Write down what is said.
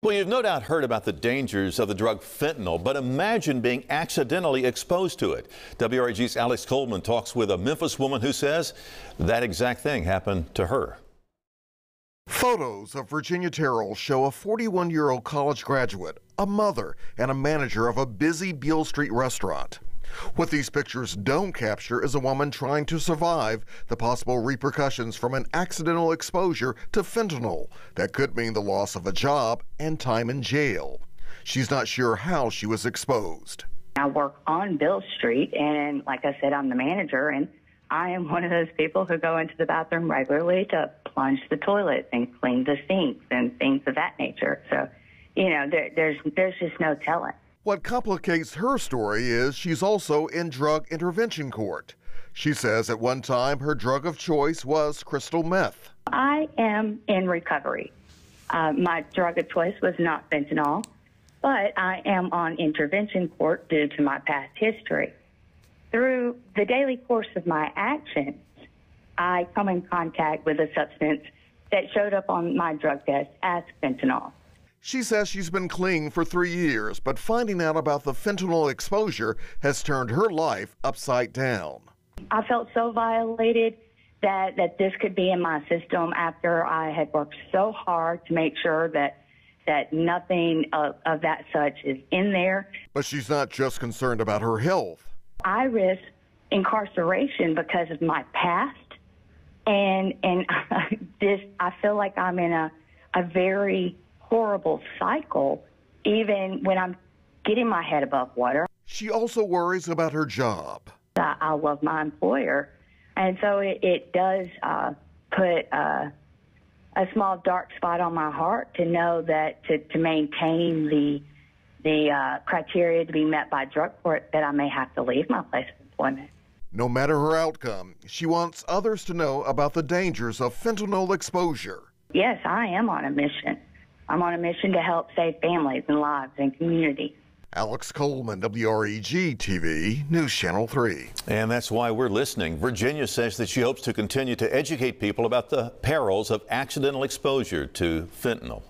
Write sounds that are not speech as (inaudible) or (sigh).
Well, you've no doubt heard about the dangers of the drug fentanyl, but imagine being accidentally exposed to it. WREG's Alex Coleman talks with a Memphis woman who says that exact thing happened to her. Photos of Virginia Terrell show a 41 year old college graduate, a mother, and a manager of a busy Beale Street restaurant. What these pictures don't capture is a woman trying to survive the possible repercussions from an accidental exposure to fentanyl that could mean the loss of a job and time in jail. She's not sure how she was exposed. I work on Beale Street, and like I said, I'm the manager, and I am one of those people who go into the bathroom regularly to plunge the toilets and clean the sinks and things of that nature. So, you know, there, there's there's just no telling. What complicates her story is she's also in drug intervention court. She says at one time her drug of choice was crystal meth. I am in recovery. Uh, my drug of choice was not fentanyl, but I am on intervention court due to my past history. Through the daily course of my actions, I come in contact with a substance that showed up on my drug test as fentanyl. She says she's been clean for three years, but finding out about the fentanyl exposure has turned her life upside down. I felt so violated that, that this could be in my system after I had worked so hard to make sure that that nothing of, of that such is in there. But she's not just concerned about her health. I risk incarceration because of my past, and and (laughs) this I feel like I'm in a a very horrible cycle, even when I'm getting my head above water. She also worries about her job. I, I love my employer, and so it, it does uh, put uh, a small dark spot on my heart to know that to, to maintain the the uh, criteria to be met by drug court that I may have to leave my place of employment. No matter her outcome, she wants others to know about the dangers of fentanyl exposure. Yes, I am on a mission. I'm on a mission to help save families and lives and communities. Alex Coleman, WREG TV, News Channel 3. And that's why we're listening. Virginia says that she hopes to continue to educate people about the perils of accidental exposure to fentanyl.